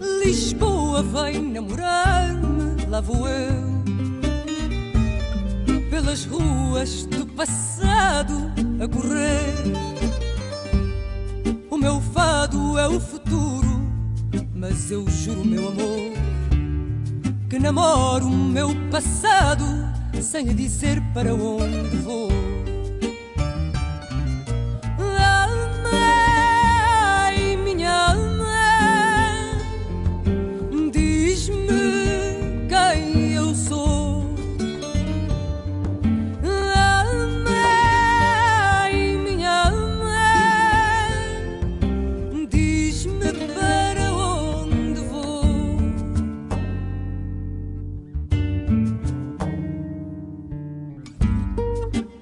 Lisboa vem namorar-me, lá vou eu. Pelas ruas do passado a correr. O meu fado é o futuro, mas eu juro, meu amor, que namoro o meu passado sem dizer para onde vou.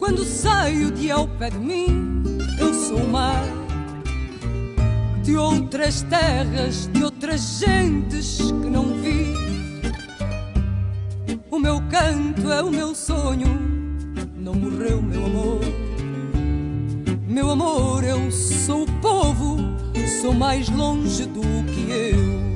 Quando saio de ao pé de mim, eu sou o mar de outras terras, de outras gentes que não vi. O meu canto é o meu sonho, não morreu meu amor. Meu amor, eu sou o povo, sou mais longe do que eu.